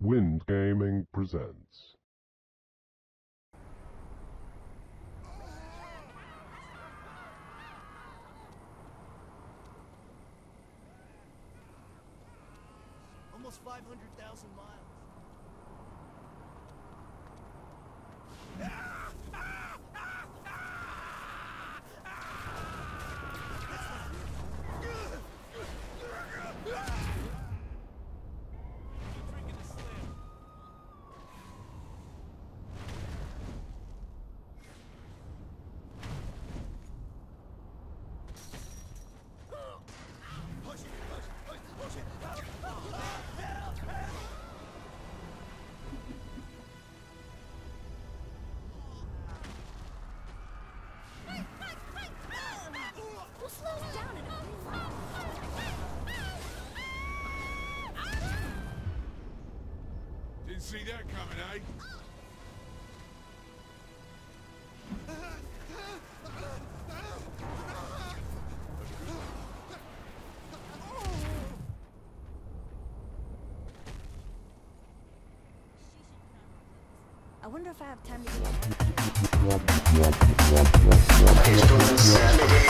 Wind Gaming presents. Almost 500,000 miles. Didn't see that coming, eh? I wonder if I have time to Sanity.